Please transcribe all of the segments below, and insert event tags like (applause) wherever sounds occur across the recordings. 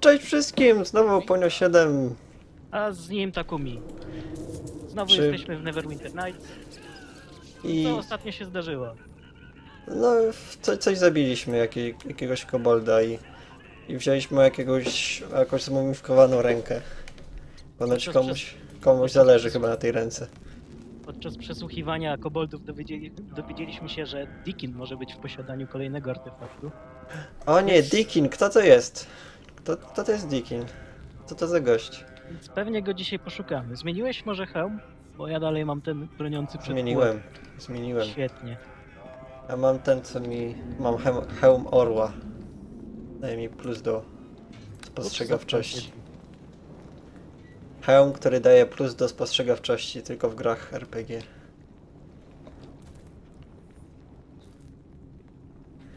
Cześć wszystkim! Znowu Ponio 7. A z nim Takumi. Znowu Czy- jesteśmy w Neverwinter Nights. I Co ostatnio się zdarzyło? no, co, coś zabiliśmy, jakiej, jakiegoś kobolda i, i wzięliśmy jakiegoś, jakąś zmumifikowaną rękę. Ponoć Podczas komuś, komuś zależy chyba na tej ręce. Podczas przesłuchiwania koboldów dowiedzieli, dowiedzieliśmy się, że Dickin może być w posiadaniu kolejnego artefaktu. O nie, Dickin, kto to jest? Kto, kto to jest Dickin? Co to za gość? Więc pewnie go dzisiaj poszukamy. Zmieniłeś może hełm? Bo ja dalej mam ten broniący przed Zmieniłem, zmieniłem. Świetnie. A mam ten, co mi... mam hełm, hełm orła. Daje mi plus do spostrzegawczości. Hełm, który daje plus do spostrzegawczości tylko w grach RPG.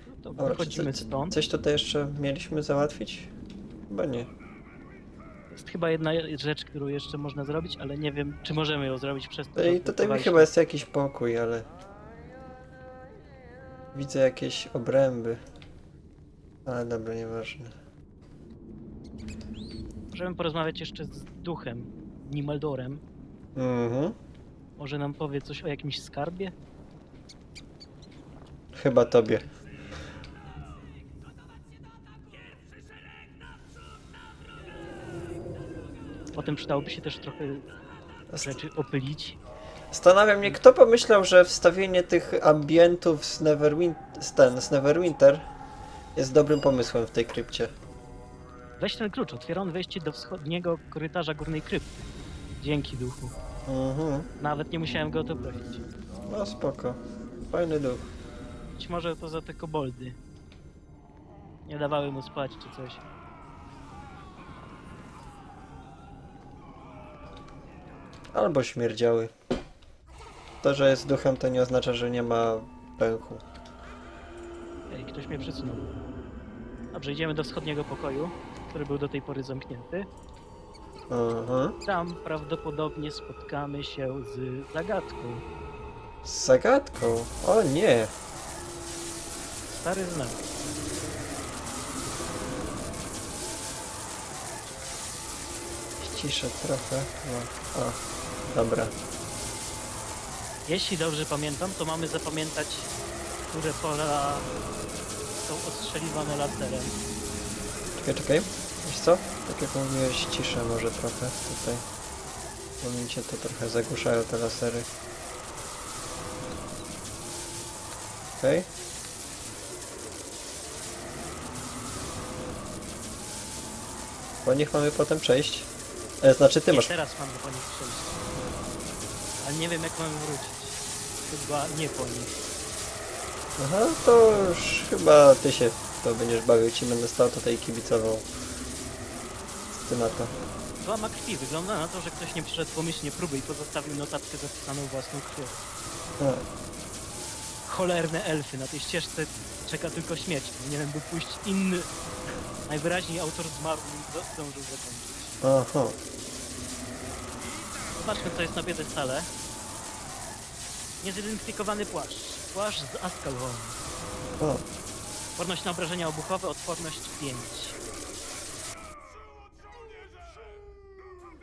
No to Dobra, czy wychodzimy co- stąd. Coś tutaj jeszcze mieliśmy załatwić? Chyba nie. Jest chyba jedna rzecz, którą jeszcze można zrobić, ale nie wiem, czy możemy ją zrobić przez to, No I tutaj mi chyba jest jakiś pokój, ale... Widzę jakieś obręby. Ale dobra, nieważne. Możemy porozmawiać jeszcze z duchem, Nimaldorem. Mhm. Może nam powie coś o jakimś skarbie? Chyba tobie. Potem przydałoby się też trochę rzeczy opylić. Zastanawiam mnie, kto pomyślał, że wstawienie tych ambientów z, Neverwin ten, z Neverwinter jest dobrym pomysłem w tej krypcie. Weź ten klucz, otwiera on wejście do wschodniego korytarza górnej krypty. Dzięki duchu. Mhm. Nawet nie musiałem go o to prosić. No spoko. Fajny duch. Być może to za te koboldy. Nie dawały mu spać czy coś. Albo śmierdziały. To, że jest duchem, to nie oznacza, że nie ma pęchu. Ej, ktoś mnie przesunął. Dobrze, idziemy do wschodniego pokoju, który był do tej pory zamknięty. Mhm. Tam prawdopodobnie spotkamy się z zagadką. Z zagadką. O nie. Stary znak. Ściszę trochę. No. O. Dobra. Jeśli dobrze pamiętam, to mamy zapamiętać, które pola są ostrzeliwane laserem. Czekaj, czekaj. Wiesz co? Tak jak mówiłeś, ciszę może trochę tutaj. Bo mi się to trochę zagłuszają te lasery. Okej. Po nich mamy potem przejść. E, znaczy ty Nie, masz... teraz mamy po nich przejść. Ale nie wiem jak mamy wrócić. Chyba nie po nich. Aha, to już chyba ty się to będziesz bawił. Ci będę stał tutaj i kibicował. Z ty na to. Złama krwi. Wygląda na to, że ktoś nie przyszedł pomyślnie próby i pozostawił notatkę zapisaną własną krwią. A, Cholerne elfy. Na tej ścieżce czeka tylko śmierć. Powinienem by pójść inny. Najwyraźniej autor zmarł i zdążył zakończyć. aha. Zobaczmy, co jest na piedestale. Niezidentyfikowany płaszcz. Płaszcz z Ascalon. O, Odporność na obrażenia obuchowe, odporność 5.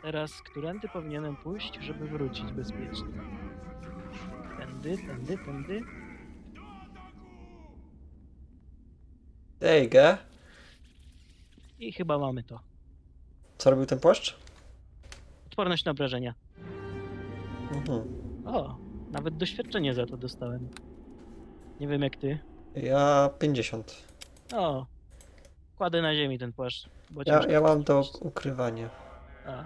Teraz, którędy powinienem pójść, żeby wrócić bezpiecznie? Tędy, tędy, tędy. go. I chyba mamy to. Co robił ten płaszcz? Odporność na obrażenia. Mhm. O, nawet doświadczenie za to dostałem. Nie wiem jak ty. Ja 50. O, kładę na ziemi ten płaszcz. Bo Ja, ja mam do ukrywania. A,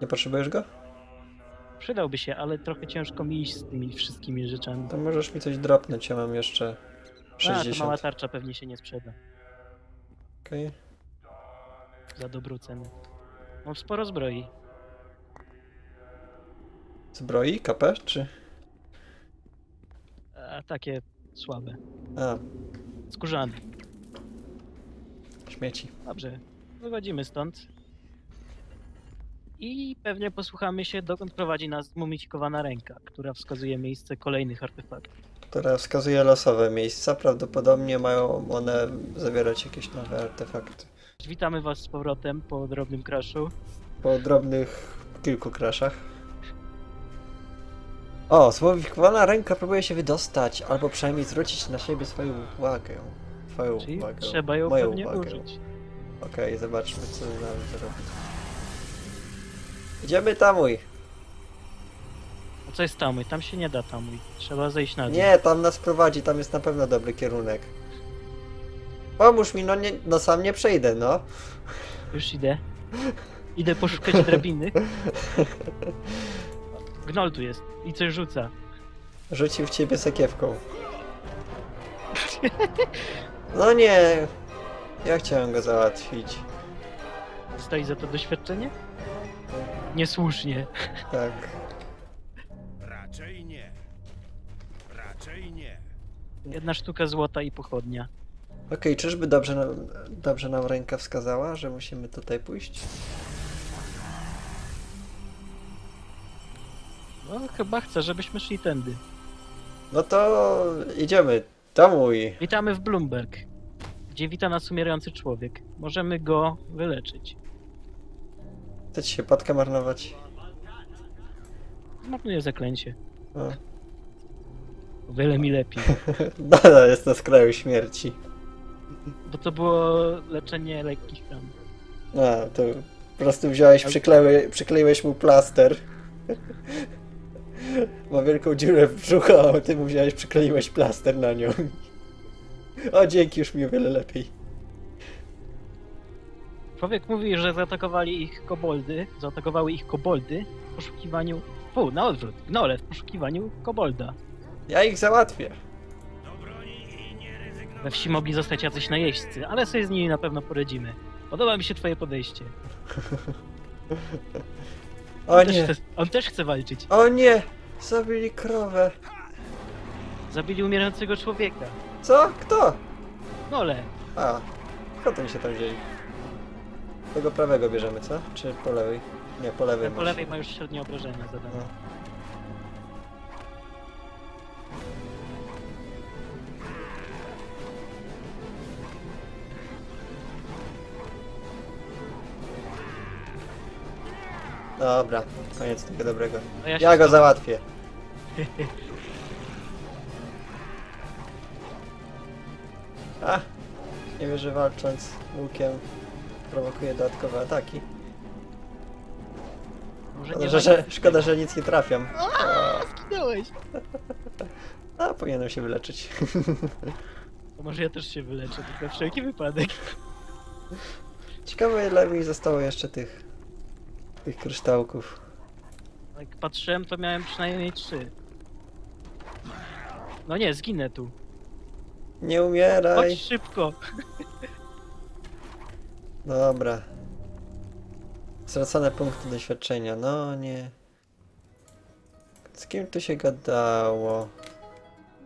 Nie potrzebujesz go? przydałby się, ale trochę ciężko mi iść z tymi wszystkimi rzeczami. To możesz mi coś dropnąć, ja mam jeszcze A, to mała 60. tarcza pewnie się nie sprzeda. Okej. za dobrą cenę. Mam sporo zbroi. Zbroi? KP? Czy? A takie słabe. A, Skórzane. śmieci. Dobrze. Wychodzimy stąd. I pewnie posłuchamy się, dokąd prowadzi nas mumifikowana ręka, która wskazuje miejsce kolejnych artefaktów. Która wskazuje losowe miejsca. Prawdopodobnie mają one zawierać jakieś nowe artefakty. Witamy was z powrotem po drobnym crashu. Po drobnych kilku kraszach. O, słowikowana ręka próbuje się wydostać, albo przynajmniej zwrócić na siebie swoją uwagę. Twoją Czyli uwagę. trzeba ją moją pewnie uwagę. użyć. Okej, zobaczmy co nam zrobić. Idziemy tamuj. A co jest tamuj? Tam się nie da tamuj. Trzeba zejść na dół. Nie, tam nas prowadzi, tam jest na pewno dobry kierunek. Pomóż mi, no nie, no sam nie przejdę, no. Już idę. Idę poszukać drabiny. (laughs) Gnol tu jest i coś rzuca. Rzucił w ciebie sakiewką. (laughs) No nie. Ja chciałem go załatwić. Stoi za to doświadczenie? Niesłusznie. Tak. Raczej nie. Raczej nie. Jedna sztuka złota i pochodnia. Okej, czyżby dobrze nam, dobrze nam ręka wskazała, że musimy tutaj pójść? No chyba chcę, żebyśmy szli tędy. No to idziemy. Tamuj. Witamy w Bloomberg, gdzie wita nas umierający człowiek. Możemy go wyleczyć. Chce ci się patkę marnować? Marnuję zaklęcie. No. O wiele mi lepiej. (laughs) Nadal jest na skraju śmierci. Bo to było leczenie lekkich ran. A, to po prostu wziąłeś, przykleiłeś, przykleiłeś mu plaster. Ma wielką dziurę w brzuchu, a ty mu wziąłeś, przykleiłeś plaster na nią. O, dzięki, już mi o wiele lepiej. Człowiek mówi, że zaatakowali ich koboldy, zaatakowały ich koboldy w poszukiwaniu... Fu, na odwrót, gnole w poszukiwaniu kobolda. Ja ich załatwię. We wsi mogli zostać jacyś najeźdźcy, ale sobie z nimi na pewno poradzimy. Podoba mi się twoje podejście. (laughs) O On, też nie, chce, on też chce walczyć. o nie! Zabili krowę. Zabili umierającego człowieka. Co? Kto? Gnole. A, skąd oni się tam wzięli? Tego prawego bierzemy, co? Czy po lewej? Nie, po lewej. Ten po masz. lewej ma już średnie obrażenia zadane. No. Dobra, koniec tego dobrego. No ja się Ja go załatwię. (laughs) A, nie wierzę walcząc łukiem prowokuje dodatkowe ataki. Może Szkoda, nie że, że, szkoda, że nic nie trafiam. Zginąłeś. (laughs) A, powinienem się wyleczyć. To może ja też się wyleczę, tylko na wszelki wypadek. Ciekawe ile mi zostało jeszcze tych tych kryształków. Jak patrzyłem, to miałem przynajmniej trzy. No nie, zginę tu. Nie umieraj. Chodź szybko. (laughs) Dobra. Stracone punkty doświadczenia, no nie. Z kim tu się gadało?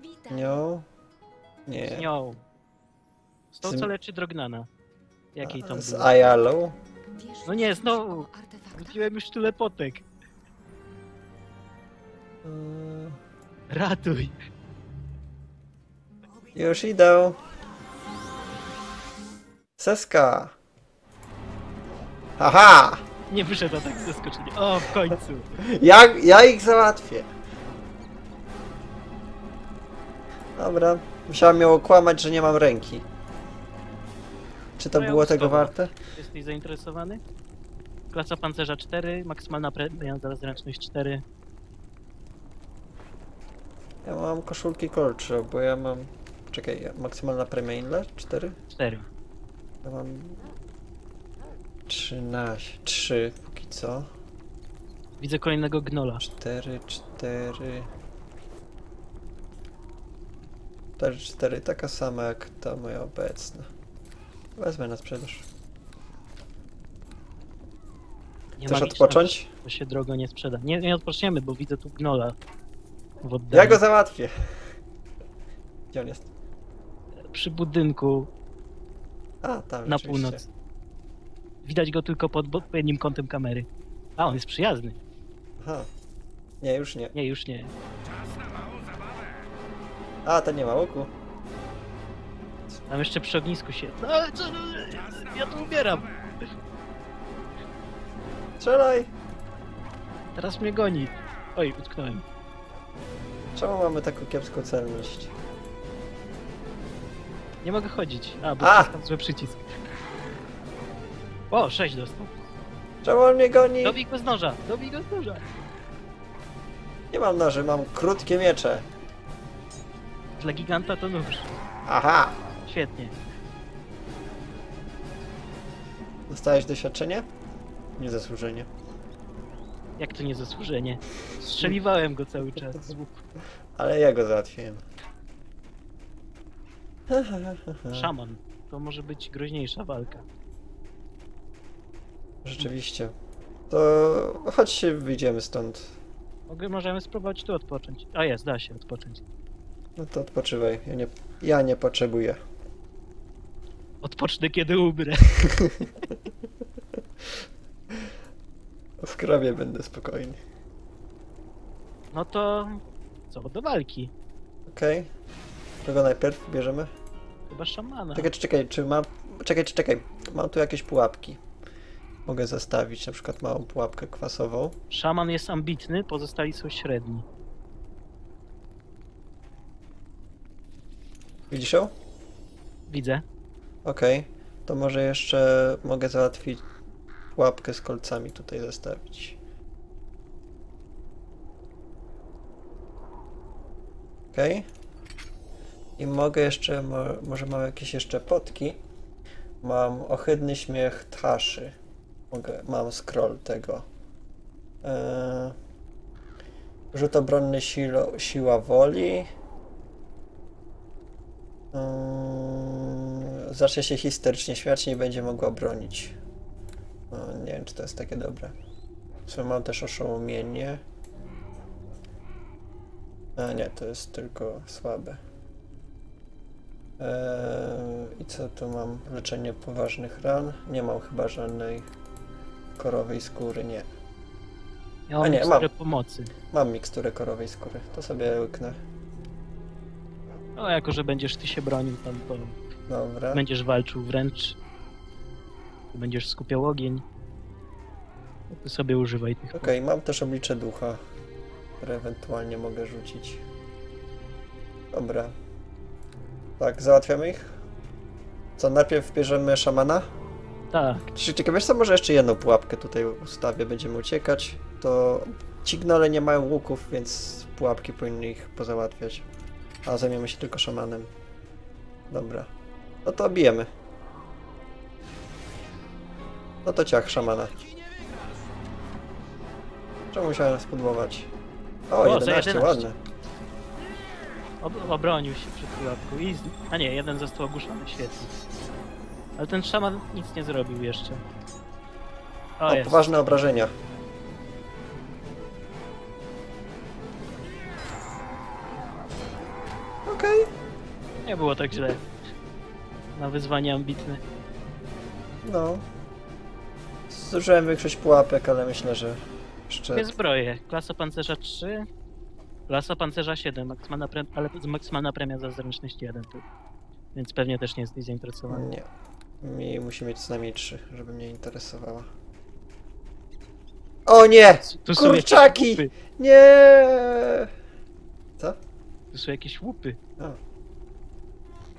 Witam. Nią? Z Nie. nią. Z tą, Z- co leczy Drognana. Jakiej tam Z było? Ayalą? Wiesz, No nie, znowu. Artefaktach? Wróciłem już tyle potek. Mm, Ratuj. Już idę. Seska! Haha! Nie wyszedł atak zaskoczenie. O, w końcu. Ja, ja ich załatwię. Dobra, musiałem ją okłamać, że nie mam ręki. Czy to No było tego warte? Jesteś zainteresowany? Klasa pancerza 4, maksymalna premia za zręczność 4. Ja mam koszulki kolcze, bo ja mam... Czekaj, ja- maksymalna premia ile? 4? 4. Ja mam... 13, 3 póki co. Widzę kolejnego gnola. 4, 4... 4, 4, taka sama jak ta moja obecna. Wezmę na sprzedaż. Nie Chcesz odpocząć? To się drogo nie sprzeda. Nie, nie odpoczniemy, bo widzę tu gnola. W Ja oddali. go załatwię. Gdzie on jest? Przy budynku A, tam na północ. Widać go tylko pod odpowiednim kątem kamery. A, on jest przyjazny. Aha. Nie, już nie. Nie, już nie. Czas na małą zabawę. A, to nie ma łuku. Tam jeszcze przy ognisku się... No ale co... Ja tu umieram. Strzelaj! Teraz mnie goni. Oj, utknąłem. Czemu mamy taką kiepską celność? Nie mogę chodzić. A, bo A! tam zły przycisk. O, 6 dostał. Czemu on mnie goni? Dobij go z noża, dobij go z noża. Nie mam noży, mam krótkie miecze. Dla giganta to nóż. Aha! Świetnie. Dostałeś doświadczenie? Niezasłużenie. Jak to niezasłużenie? Strzeliwałem go cały czas (laughs) z łuku. Ale ja go załatwiłem. (laughs) Szaman. To może być groźniejsza walka. Rzeczywiście. To chodźcie, wyjdziemy stąd. Mogę, możemy spróbować tu odpocząć. A jest, da się odpocząć. No to odpoczywaj. Ja nie, ja nie potrzebuję. Odpocznę kiedy umrę. (laughs) W krabie będę spokojny. No to... Co, do walki. Okej. Kogo najpierw bierzemy? Chyba szamana. Czekaj, czekaj, czy mam... Czekaj, czekaj. Mam tu jakieś pułapki. Mogę zastawić na przykład małą pułapkę kwasową. Szaman jest ambitny, pozostali są średni. Widzisz ją? Widzę. Okej. To może jeszcze mogę załatwić pułapkę z kolcami tutaj zastawić. Okej. I mogę jeszcze, mo, może mam jakieś jeszcze potki. Mam ohydny śmiech Taszy. Mogę, mam scroll tego. Eee, rzut obronny silo, siła woli. Eee, zacznie się histerycznie śmiać, nie będzie mogła bronić. No, nie wiem, czy to jest takie dobre. W sumie mam też oszołomienie. A nie, to jest tylko słabe. Eee, I co tu mam? Leczenie poważnych ran. Nie mam chyba żadnej korowej skóry, nie. Ja A mam nie, miksturę mam. pomocy. Mam miksturę korowej skóry, to sobie łyknę. No, jako że będziesz ty się bronił tam, to Dobra. będziesz walczył wręcz. Będziesz skupiał ogień. To ty sobie używaj tych. Okej, mam też oblicze ducha, które ewentualnie mogę rzucić. Dobra. Tak, załatwiamy ich? Co, najpierw bierzemy szamana? Tak, Czy czekaj, wiesz co, może jeszcze jedną pułapkę tutaj ustawię, będziemy uciekać. To ci gnole nie mają łuków, więc pułapki powinny ich pozałatwiać. A zajmiemy się tylko szamanem. Dobra. No to bijemy. No to ciach szamana. Czemu musiałem spudłować? O, O, za 11, 11. ładne. ob obronił się przed pułapką. I. A nie, jeden został ogłuszony, świetnie. Ale ten szaman nic nie zrobił jeszcze. O, O, poważne obrażenia. Okej. Nie było tak źle. Na wyzwanie ambitne. No. Zużyłem większość pułapek, ale myślę, że jeszcze... Dwie zbroje. Klasa pancerza 3, klasa pancerza 7, maksymalna pre... ale maksymalna premia za zręczność 1 tu. Więc pewnie też nie jesteś zainteresowany. Nie. Mi musi mieć co najmniej trzy, żeby mnie interesowała. O nie! Tu są jakieś Kurczaki! łupy. Nie! Co? Tu są jakieś łupy. O.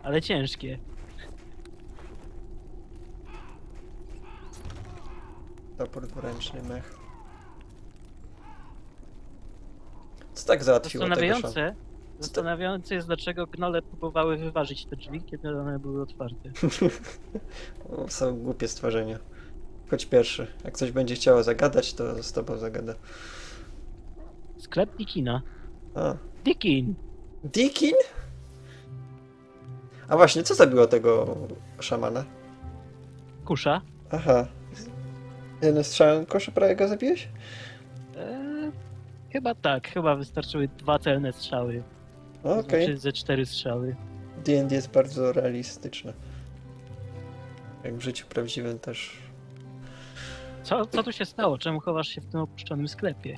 Ale ciężkie. Topór dwuręczny mech. Co tak załatwiło tego szam? Zastanawiające, zastanawiające jest dlaczego gnole próbowały wyważyć te drzwi, kiedy one były otwarte. (laughs) O, Są głupie stworzenia. Chodź pierwszy. Jak coś będzie chciało zagadać, to z tobą zagada. Sklep Dikina. A. Dikin! Dikin? A właśnie, co zabiło tego szamana? Kusza. Aha. Jednym strzałem kosza prawie go zabiłeś? Eee, chyba tak, chyba wystarczyły dwa celne strzały. Okej. Znaczy ze cztery strzały. D&D jest bardzo realistyczne. Jak w życiu prawdziwym też. Co, co tu się stało? Czemu chowasz się w tym opuszczonym sklepie?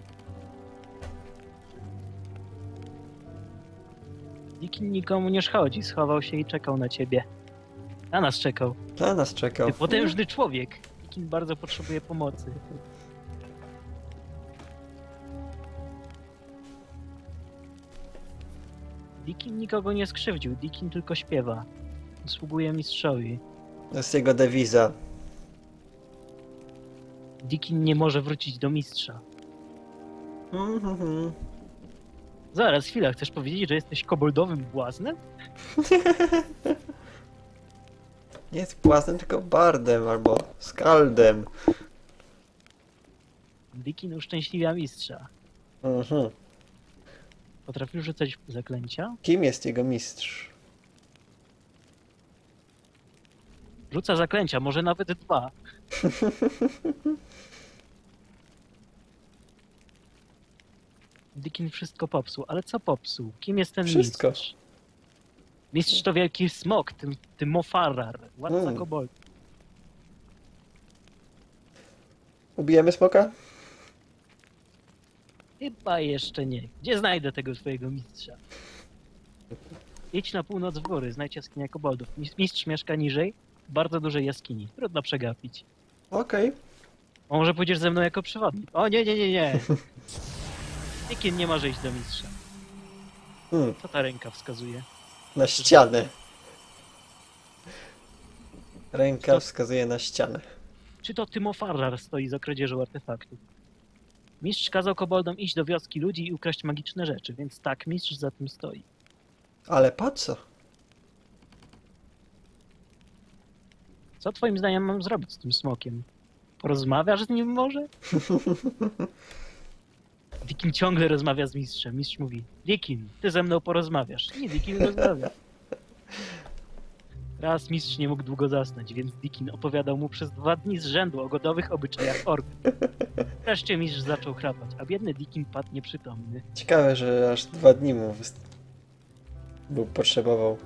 Dikin nikomu nie szkodzi, schował się i czekał na ciebie. Na nas czekał. Na nas czekał. Ty potężny człowiek. Dikin bardzo potrzebuje pomocy. Dikin nikogo nie skrzywdził, Dikin tylko śpiewa. Usługuje mistrzowi. To jest jego dewiza. Dikin nie może wrócić do mistrza. Mhm. Zaraz, chwila, chcesz powiedzieć, że jesteś koboldowym błaznem? (laughs) Nie jest błaznem, tylko bardem albo skaldem. Dikin uszczęśliwia mistrza. Mhm. Potrafił rzucać zaklęcia? Kim jest jego mistrz? Rzuca zaklęcia, może nawet dwa. (laughs) Dikin wszystko popsuł, ale co popsuł? Kim jest ten Wszystko. mistrz? Mistrz to wielki smok, tym, tym Mofarar, władca Mm. kobold. Ubijemy smoka? Chyba jeszcze nie. Gdzie znajdę tego swojego mistrza? Idź na północ w góry, znajdź jaskinię koboldów. Mis- Mistrz mieszka niżej, w bardzo dużej jaskini. Trudno przegapić. Okej. A może pójdziesz ze mną jako przewodnik? O nie, nie, nie, nie. (laughs) Dikin nie może iść do mistrza. Hmm, Co ta ręka wskazuje? Na ścianę. Ręka wskazuje na ścianę. Czy to Tymofarar stoi za kradzieżą artefaktów? Mistrz kazał koboldom iść do wioski ludzi i ukraść magiczne rzeczy, więc tak, mistrz za tym stoi. Ale po co? Co twoim zdaniem mam zrobić z tym smokiem? Porozmawiasz z nim może? (laughs) Dikin ciągle rozmawia z mistrzem. Mistrz mówi, Dikin, ty ze mną porozmawiasz. Nie, Dikin rozmawia. Raz mistrz nie mógł długo zasnąć, więc Dikin opowiadał mu przez dwa dni z rzędu o godowych obyczajach orków. Wreszcie mistrz zaczął chrapać, a biedny Dikin padł nieprzytomny. Ciekawe, że aż dwa dni mu wyst... był potrzebował.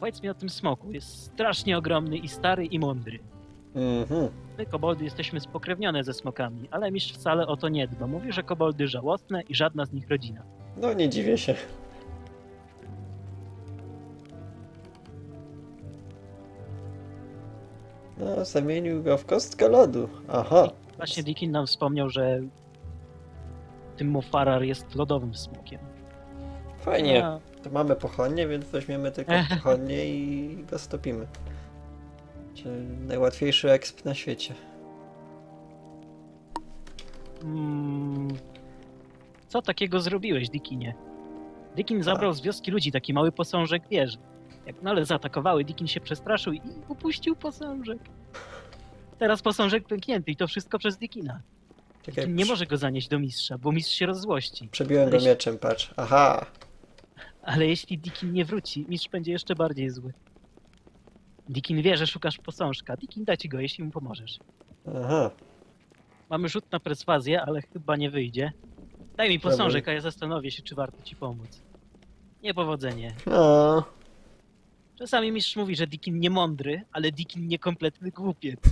Powiedz mi o tym smoku. Jest strasznie ogromny i stary i mądry. Mhm. My, koboldy, jesteśmy spokrewnione ze smokami, ale mistrz wcale o to nie dba. Mówi, że koboldy żałosne i żadna z nich rodzina. No nie dziwię się. No, zamienił go w kostkę lodu. Aha. Właśnie Dikin nam wspomniał, że tym Mofarar jest lodowym smokiem. Fajnie. A, To mamy pochodnie, więc weźmiemy tylko (laughs) pochodnie i go stopimy. Czyli najłatwiejszy exp na świecie. mm, co takiego zrobiłeś, Dikinie? Dikin zabrał z wioski ludzi taki mały posążek wieży. Jak nale zaatakowały, Dikin się przestraszył i upuścił posążek. Teraz posążek pęknięty i to wszystko przez Dikina. Tak nie może go zanieść do mistrza, bo mistrz się rozzłości. Przebiłem go Ale- mieczem, patrz. Aha. Ale jeśli Dikin nie wróci, mistrz będzie jeszcze bardziej zły. Dikin wie, że szukasz posążka. Dikin da ci go, jeśli mu pomożesz. Aha. Mamy rzut na perswazję, ale chyba nie wyjdzie. Daj mi posążek, a ja zastanowię się, czy warto ci pomóc. Niepowodzenie. No. Czasami mistrz mówi, że Dikin nie mądry, ale Dikin niekompletny głupiec. (laughs)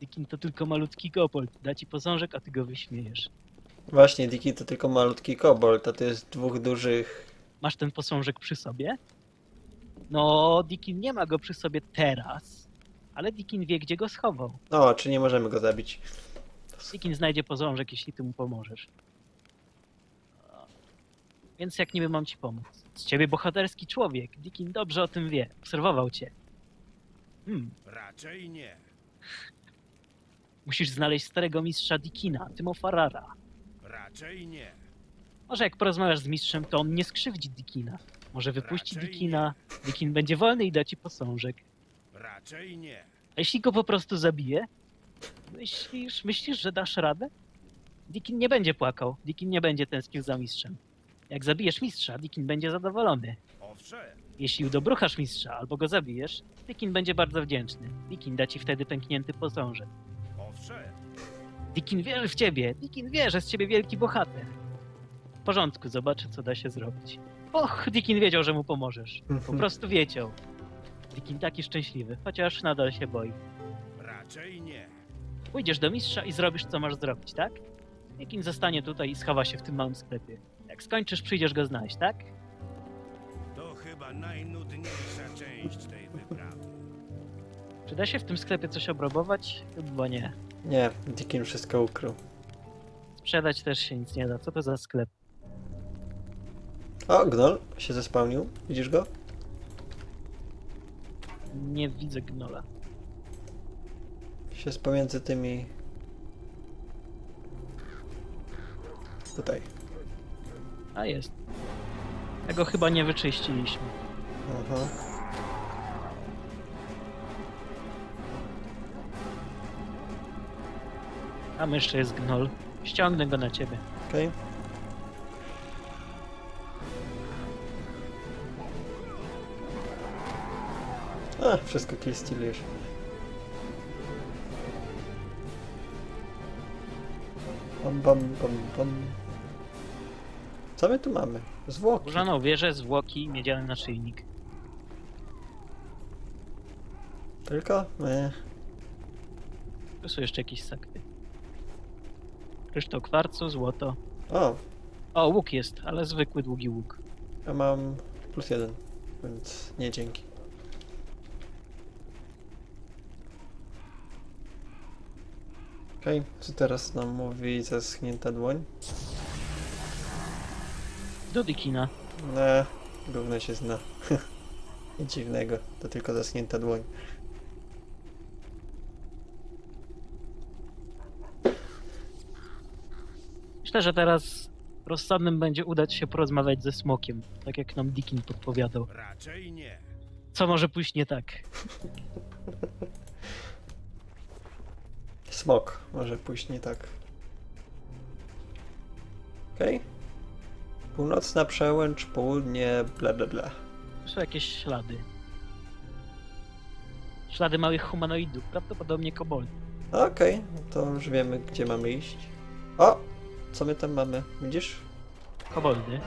Dikin to tylko malutki kobold. Da ci posążek, a ty go wyśmiejesz. Właśnie, Diki to tylko malutki kobold, a to jest dwóch dużych... Masz ten posążek przy sobie? No, Dikin nie ma go przy sobie teraz, ale Dikin wie, gdzie go schował. No, czy nie możemy go zabić? Dikin znajdzie posążek, jeśli ty mu pomożesz. Więc jak niby mam ci pomóc? Z ciebie bohaterski człowiek. Dikin dobrze o tym wie. Obserwował cię. Hmm, Raczej nie. musisz znaleźć starego mistrza Dikina, Tymofarara. Raczej nie. Może jak porozmawiasz z mistrzem, to on nie skrzywdzi Dikina. Może wypuści Raczej Dikina, Dikin będzie wolny i da ci posążek. Raczej nie. A jeśli go po prostu zabije? Myślisz, myślisz, że dasz radę? Dikin nie będzie płakał. Dikin nie będzie tęsknił za mistrzem. Jak zabijesz mistrza, Dikin będzie zadowolony. Owszem. Jeśli udobruchasz mistrza albo go zabijesz, Dikin będzie bardzo wdzięczny. Dikin da ci wtedy pęknięty posążek. Owszem. Dikin wierzy w ciebie. Dikin wie, że z ciebie wielki bohater. W porządku, zobaczę, co da się zrobić. Och, Dikin wiedział, że mu pomożesz. Po prostu wiedział. Dikin taki szczęśliwy, chociaż nadal się boi. Raczej nie. Pójdziesz do mistrza i zrobisz, co masz zrobić, tak? Dikin zostanie tutaj i schowa się w tym małym sklepie. Jak skończysz, przyjdziesz go znaleźć, tak? To chyba najnudniejsza część tej wyprawy. Czy da się w tym sklepie coś obrabować? Chyba nie. Nie, Dikin wszystko ukrył. Sprzedać też się nic nie da. Co to za sklep? O, Gnol się zespałnił. Widzisz go? Nie widzę gnola. Się jest pomiędzy tymi... Tutaj. A jest. Tego chyba nie wyczyściliśmy. Mhm. Tam jeszcze jest gnol. Ściągnę go na ciebie. Okej. A, wszystko killstillujesz. Bam, bam, bam, bam. Co my tu mamy? Zwłoki. Burzaną wieżę, zwłoki, miedziany naszyjnik. Tylko? Nie. Tu są jeszcze jakieś sakwy. Kryształ kwarcu, złoto. O, O, łuk jest, ale zwykły długi łuk. ja mam plus jeden, więc nie dzięki. Okej, co teraz nam mówi zaschnięta dłoń? Do Dikina. Ne, gówno się zna. (laughs) Nic dziwnego, to tylko zaschnięta dłoń. Myślę, że teraz rozsądnym będzie udać się porozmawiać ze smokiem, tak jak nam Dikin podpowiadał. Raczej nie. Co może pójść nie tak? (laughs) Smok może pójść nie tak. Okej. Północna przełęcz, południe, bla bla bla. Są jakieś ślady. Ślady małych humanoidów, prawdopodobnie koboldy. Okej, to już wiemy gdzie mamy iść. O! Co my tam mamy? Widzisz? Koboldy.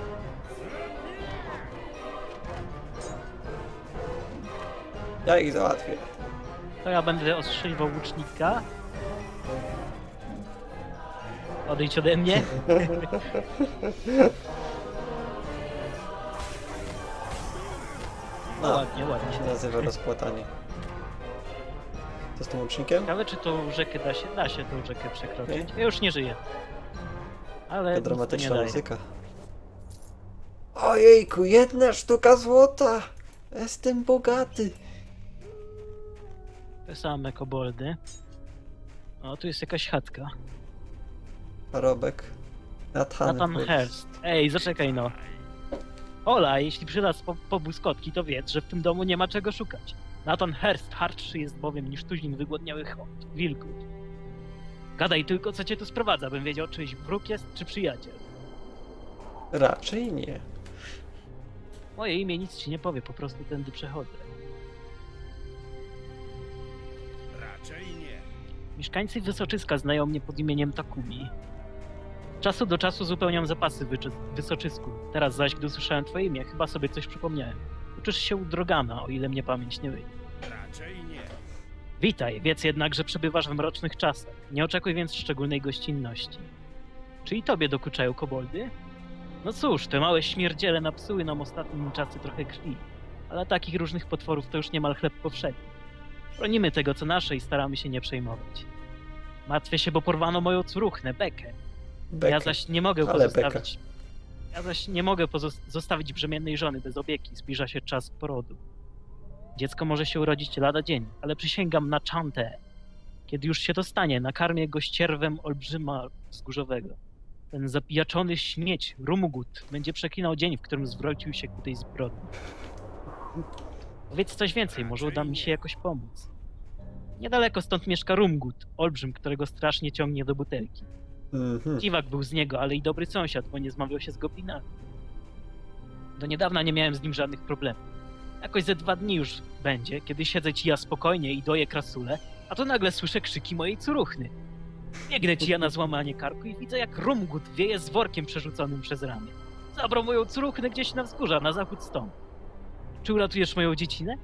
Ja ich załatwię. To ja będę ostrzeliwał łucznika. Odejdź ode mnie. (laughs) No, No, ładnie, ładnie się nazywa rozpłatanie. Co z tym łącznikiem? Ciekawe, czy tą rzekę da się, da się tą rzekę przekroczyć. Ja już nie żyję. Ale To nic to nie dramatyczna daje. muzyka. Ojejku, jedna sztuka złota! Jestem bogaty. Te same koboldy. O, tu jest jakaś chatka. Parobek. Nathan, Nathan. Ej, zaczekaj no. Ola, jeśli przyda po, po błyskotki, to wiedz, że w tym domu nie ma czego szukać. Nathan Hurst hardszy jest bowiem niż tuzin wygłodniałych wilków. Gadaj tylko, co cię tu sprowadza, bym wiedział, czyś wróg jest, czy przyjaciel. Raczej nie. Moje imię nic ci nie powie, po prostu tędy przechodzę. Raczej nie. Mieszkańcy Wysoczyska znają mnie pod imieniem Takumi. Czasu do czasu zupełniam zapasy w Wysocysku. Teraz zaś, gdy usłyszałem twoje imię, chyba sobie coś przypomniałem. Uczysz się u Drogana, o ile mnie pamięć nie myli. Raczej nie. Witaj, wiedz jednak, że przebywasz w mrocznych czasach. Nie oczekuj więc szczególnej gościnności. Czy i tobie dokuczają koboldy? No cóż, te małe śmierdziele napsuły nam ostatnim czasy trochę krwi. Ale takich różnych potworów to już niemal chleb powszedni. Bronimy tego, co nasze i staramy się nie przejmować. Martwię się, bo porwano moją córuchnę, Bekę. Bekę. Ja zaś nie mogę Ale pozostawić... Ja zaś nie mogę zostawić brzemiennej żony bez opieki. Zbliża się czas porodu. Dziecko może się urodzić lada dzień, ale przysięgam na czantę. Kiedy już się to stanie, nakarmię go ścierwem olbrzyma wzgórzowego. Ten zapijaczony śmieć, Rumugut, będzie przeklinał dzień, w którym zwrócił się ku tej zbrodni. Powiedz coś więcej, może uda mi się jakoś pomóc. Niedaleko stąd mieszka Rumgut, olbrzym, którego strasznie ciągnie do butelki. Mhm. Dziwak był z niego, ale i dobry sąsiad, bo nie zmawiał się z goblinami. Do niedawna nie miałem z nim żadnych problemów. Jakoś ze dwa dni już będzie, kiedy siedzę ci ja spokojnie i doję krasule, a to nagle słyszę krzyki mojej curuchny. Biegnę ci ja na złamanie karku i widzę jak Rumgut wieje z workiem przerzuconym przez ramię. Zabrał moją curuchnę gdzieś na wzgórza, na zachód stąd. Czy uratujesz moją dziecinę?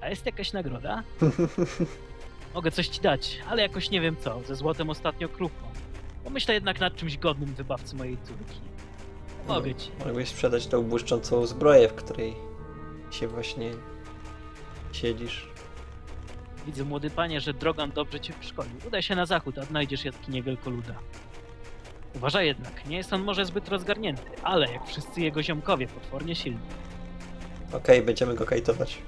A jest jakaś nagroda? (laughs) Mogę coś ci dać, ale jakoś nie wiem co. Ze złotem ostatnio krucho. Pomyślę jednak nad czymś godnym wybawcy mojej córki. Mogę ci. Mogłeś sprzedać tą błyszczącą zbroję, w której się właśnie siedzisz. Widzę, młody panie, że Drogan dobrze cię szkolił. Udaj się na zachód, a odnajdziesz jaskinię Wielkoluda. Uważaj jednak, nie jest on może zbyt rozgarnięty, ale jak wszyscy jego ziomkowie, potwornie silny. Okej, będziemy go kajtować.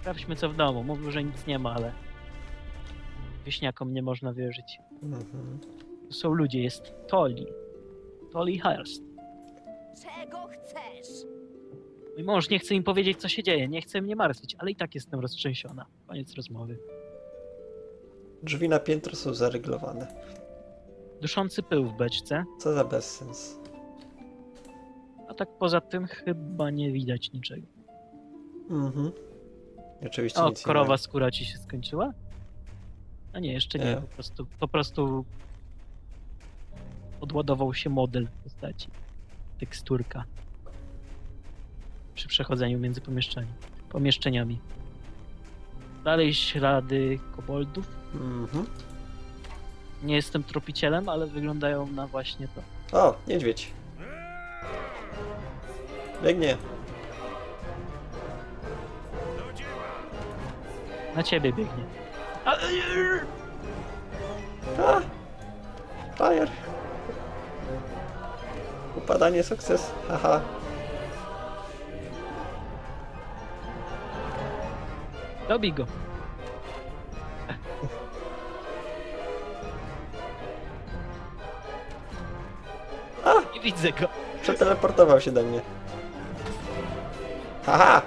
Sprawdźmy co w domu. Mówił, że nic nie ma, ale... Wieśniakom nie można wierzyć. Mhm. Tu są ludzie, jest Toli. Toli Hurst. Czego chcesz? Mój mąż nie chce im powiedzieć, co się dzieje, nie chce mnie martwić, ale i tak jestem roztrzęsiona. Koniec rozmowy. Drzwi na piętro są zaryglowane. Duszący pył w beczce, Co za bezsens. a tak poza tym chyba nie widać niczego. Mhm. Oczywiście O, nic korowa skóra ci się skończyła? A nie, jeszcze nie. Po prostu, po prostu odładował się model postaci. Teksturka. Przy przechodzeniu między pomieszczeniami. pomieszczeniami. Dalej ślady koboldów. Mhm. Nie jestem tropicielem, ale wyglądają na właśnie to. O, niedźwiedź. Biegnie. Na ciebie biegnie. A, A! Fire! Upadanie, sukces. Haha. Dobij go. A! Nie widzę go. Przeteleportował się do mnie. Haha!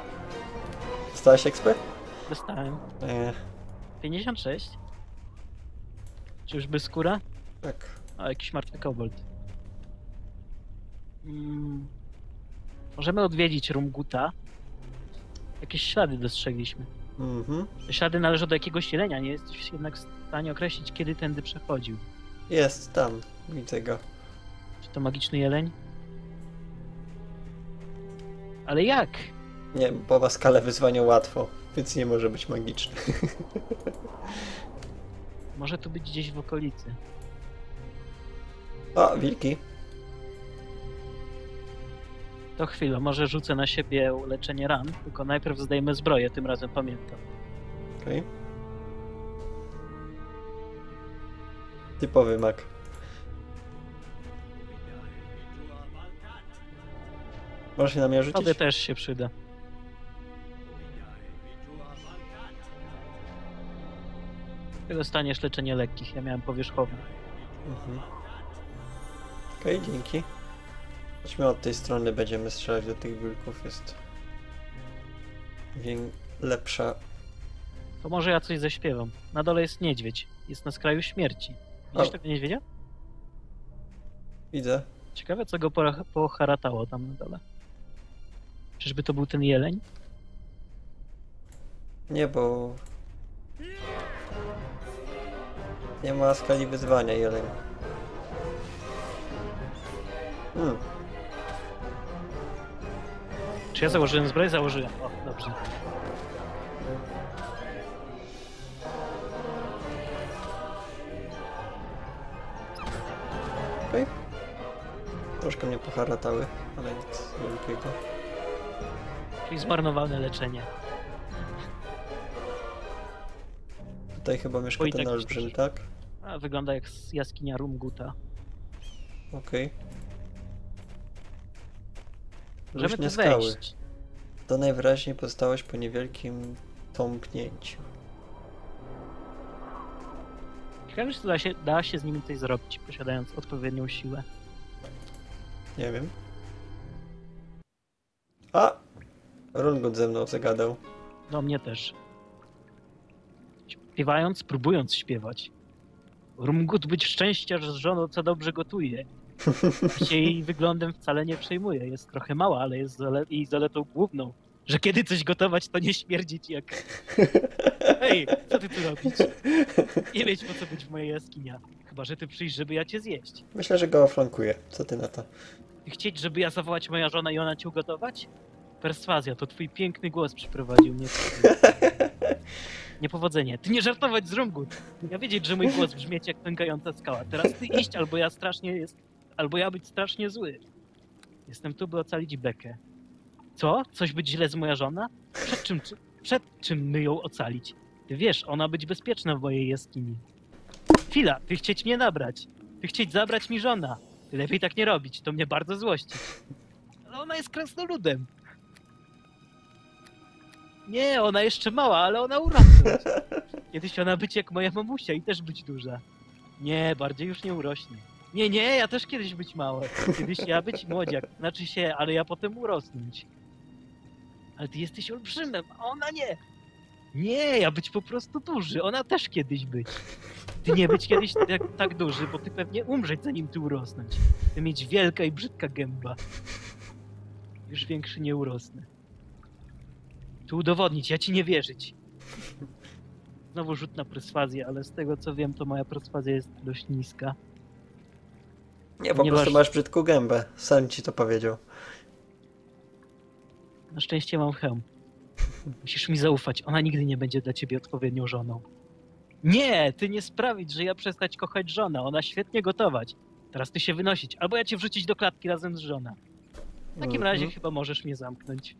Dostałeś ekspy? Dostałem. Nie. 56. Czyżby skóra? Tak. A, jakiś martwy kobold. Mm. Możemy odwiedzić Rumguta. Jakieś ślady dostrzegliśmy. Mhm. Te ślady należą do jakiegoś jelenia, nie jesteś jednak w stanie określić, kiedy tędy przechodził. Jest tam. Widzę go. Czy to magiczny jeleń? Ale jak? Nie, bo ma skalę wyzwania łatwo, więc nie może być magiczny. (laughs) Może tu być gdzieś w okolicy. O, wilki. To chwilę, może rzucę na siebie leczenie ran, tylko najpierw zdejmę zbroję, tym razem pamiętam. Okej. Typowy mak. Możesz się na mnie rzucić? Tobie też się przyda. Dostaniesz leczenie lekkich, ja miałem powierzchowne. Mhm. Okej, dzięki. Chodźmy od tej strony, będziemy strzelać do tych wilków, jest wię- lepsza. To może ja coś zaśpiewam. Na dole jest niedźwiedź. Jest na skraju śmierci. Widzisz O. tego niedźwiedzia? Widzę. Ciekawe, co go poharatało tam na dole. Czyżby to był ten jeleń? Nie, bo... Nie ma skali wyzwania, jeleń. Hmm, Czy ja założyłem zbroję? Założyłem. O, dobrze. okej. Troszkę mnie poharatały, ale nic wielkiego. Czyli zmarnowane leczenie. Tutaj chyba mieszka i ten tak olbrzym, tak? A wygląda jak z- jaskinia Rumguta. Okej. Możemy Luźne tu skały. wejść. To najwyraźniej pozostałeś po niewielkim tąpnięciu. Ciekawe, czy da się, da się z nimi coś zrobić, posiadając odpowiednią siłę. Nie wiem. A! Rungut ze mną zagadał. Do mnie też. Śpiewając, próbując śpiewać. Rumgut być szczęścia, że z żoną co dobrze gotuje. Się jej wyglądem wcale nie przejmuje. Jest trochę mała, ale jest zale jej zaletą główną. Że kiedy coś gotować, to nie śmierdzić jak... Hej, co ty tu robisz? Nie mieć po co być w mojej jaskinia. Chyba, że ty przyjść, żeby ja cię zjeść. Myślę, że go oflankuję. Co ty na to? Chcieć, żeby ja zawołać moja żona i ona cię ugotować? Perswazja, to twój piękny głos przyprowadził mnie. (laughs) Niepowodzenie. Ty nie żartować z Rumgut. Ja wiedzieć, że mój głos brzmieć jak pękająca skała. Teraz ty iść, albo ja strasznie jest... Albo ja być strasznie zły. Jestem tu, by ocalić Bekę. Co? Coś być źle z moja żona? Przed czym, czy, przed czym my ją ocalić? Ty wiesz, ona być bezpieczna w mojej jaskini. Chwila, ty chcieć mnie nabrać. Ty chcieć zabrać mi żona. Lepiej tak nie robić, to mnie bardzo złości. Ale ona jest krasnoludem. Nie, ona jeszcze mała, ale ona urosnąć. (laughs) Kiedyś ona być jak moja mamusia i też być duża. Nie, bardziej już nie urośnie. Nie, nie, ja też kiedyś być mały. Kiedyś ja być młodziak. Znaczy się, ale ja potem urosnąć. Ale ty jesteś olbrzymem, a ona nie. Nie, ja być po prostu duży, ona też kiedyś być. Ty nie być kiedyś tak, tak duży, bo ty pewnie umrzeć zanim ty urosnąć. Ty mieć wielka i brzydka gęba. Już większy nie urosnę. Tu udowodnić, ja ci nie wierzyć. Znowu rzut na perswazję, ale z tego co wiem, to moja perswazja jest dość niska. Nie, po Ponieważ- prostu masz brzydką gębę. Sam ci to powiedział. Na szczęście mam hełm. Musisz mi zaufać, ona nigdy nie będzie dla ciebie odpowiednią żoną. Nie, ty nie sprawić, że ja przestać kochać żonę, ona świetnie gotować. Teraz ty się wynosić, albo ja cię wrzucić do klatki razem z żoną. W takim Mhm. razie chyba możesz mnie zamknąć.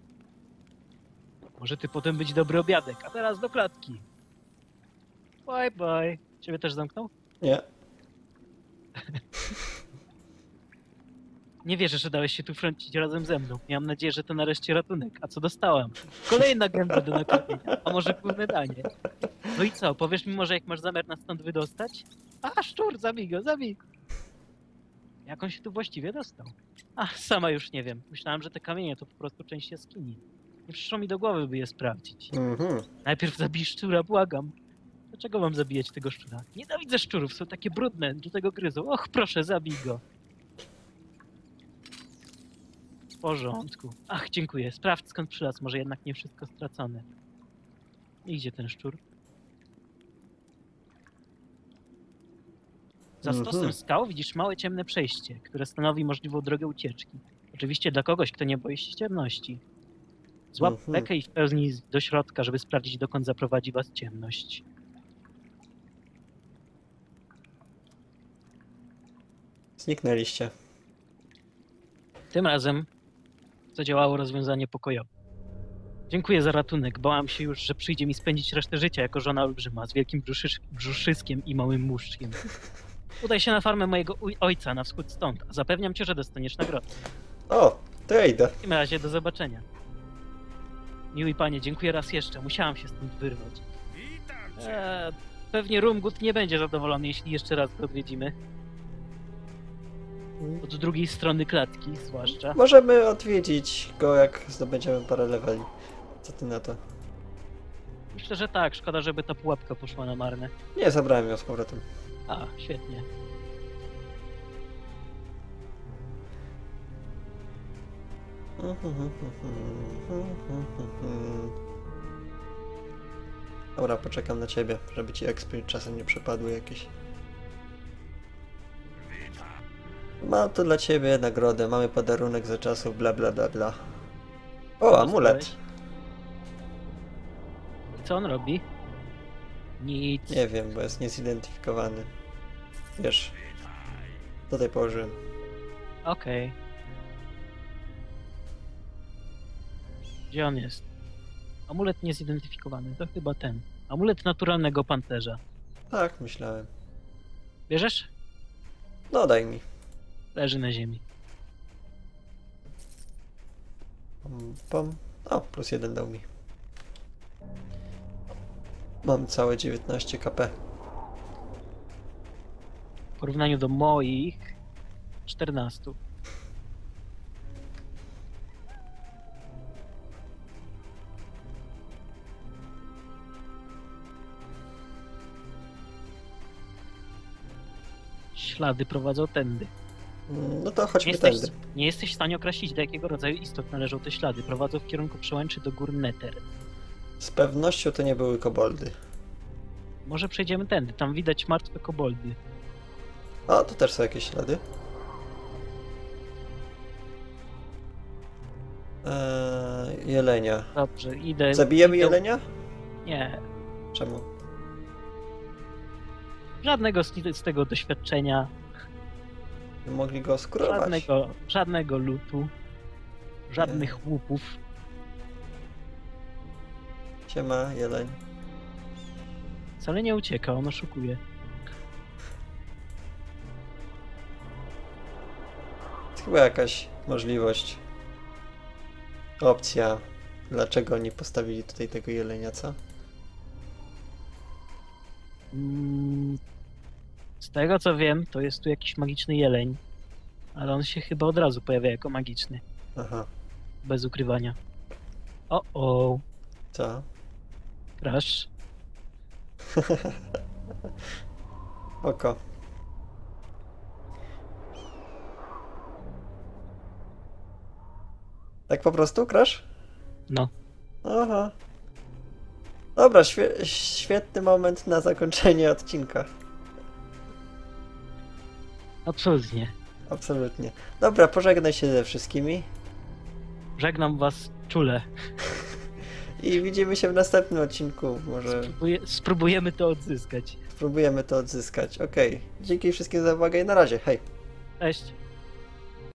Może ty potem być dobry obiadek, a teraz do klatki. Bye bye. Ciebie też zamknął? Nie. (laughs) Nie wierzę, że dałeś się tu frącić razem ze mną. Miałem nadzieję, że to nareszcie ratunek. A co dostałem? Kolejna gęba do nakarmienia. A może główne danie? No i co, powiesz mi może, jak masz zamiar nas stąd wydostać? A, szczur, zabij go, zabij! Jak on się tu właściwie dostał? Ach, sama już nie wiem. Myślałem, że te kamienie to po prostu część jaskini. Nie przyszło mi do głowy, by je sprawdzić. Mhm. Najpierw zabij szczura, błagam. Dlaczego mam zabijać tego szczura? Nienawidzę szczurów, są takie brudne, do tego gryzą. Och, proszę, zabij go. W porządku. Ach, dziękuję. Sprawdź skąd przylazł, może jednak nie wszystko stracone. Idzie ten szczur. Za Mhm. stosem skał widzisz małe ciemne przejście, które stanowi możliwą drogę ucieczki. Oczywiście dla kogoś, kto nie boi się ciemności. Złap Mhm. bekę i wpełnij do środka, żeby sprawdzić, dokąd zaprowadzi was ciemność. Zniknęliście. Tym razem zadziałało rozwiązanie pokojowe. Dziękuję za ratunek. Bałam się już, że przyjdzie mi spędzić resztę życia jako żona olbrzyma z wielkim brzuszy- brzuszyskiem i małym muszczkiem. Udaj się na farmę mojego ojca na wschód stąd, zapewniam cię, że dostaniesz nagrodę. O, to ja idę. W takim razie do zobaczenia. Miły panie, dziękuję raz jeszcze. Musiałam się stąd wyrwać. Eee, pewnie Rumgut nie będzie zadowolony, jeśli jeszcze raz go odwiedzimy. Od drugiej strony klatki, zwłaszcza. Możemy odwiedzić go, jak zdobędziemy parę leveli. Co ty na to? Myślę, że tak. Szkoda, żeby ta pułapka poszła na marne. Nie, zabrałem ją z powrotem. A, świetnie. Dobra, poczekam na ciebie, żeby ci expy czasem nie przepadły jakieś. Mam tu dla ciebie nagrodę, mamy podarunek za czasów, bla bla bla bla. O, amulet! Co on robi? Nic. Nie wiem, bo jest niezidentyfikowany. Wiesz. Tutaj położyłem. Okej. Gdzie on jest? Amulet niezidentyfikowany, to chyba ten. Amulet naturalnego pancerza. Tak, myślałem. Bierzesz? No daj mi. Leży na ziemi. Pom, pom. O, plus jeden dał mi. Mam całe 19 kp. W porównaniu do moich 14. Ślady prowadzą tędy. No to Nie chodźmy jesteś, tędy. nie jesteś w stanie określić, do jakiego rodzaju istot należą te ślady. Prowadzą w kierunku przełęczy do gór Nether. Z pewnością to nie były koboldy. Może przejdziemy tędy, tam widać martwe koboldy. O, tu też są jakieś ślady. Eee, jelenia. Dobrze, idę. Zabijemy idę- jelenia? Nie, Czemu? Żadnego z, z tego doświadczenia, Mogli go skórować. żadnego, żadnego lutu, żadnych łupów. Siema, jeleń. Wcale nie ucieka, on oszukuje. Chyba jakaś możliwość, opcja, dlaczego nie postawili tutaj tego jelenia, co? Mm, Z tego co wiem, to jest tu jakiś magiczny jeleń. Ale on się chyba od razu pojawia jako magiczny, Aha, bez ukrywania. O, o, co? crash. (laughs) Oko. Tak po prostu, krasz? No. Aha. Dobra, świe świetny moment na zakończenie odcinka. Absolutnie. Absolutnie. Dobra, pożegnaj się ze wszystkimi Żegnam was czule. i widzimy się w następnym odcinku. Może spróbujemy to odzyskać. spróbujemy to odzyskać. Okej. Dzięki wszystkim za uwagę i na razie. Hej. Cześć.